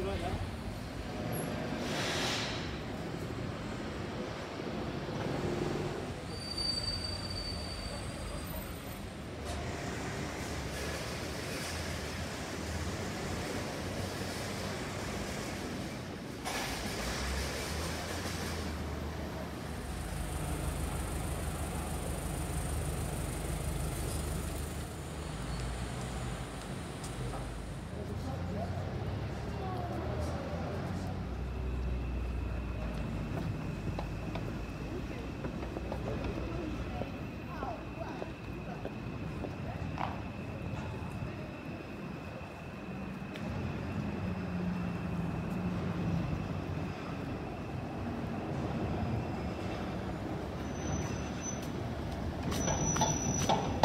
Good night now. 시작.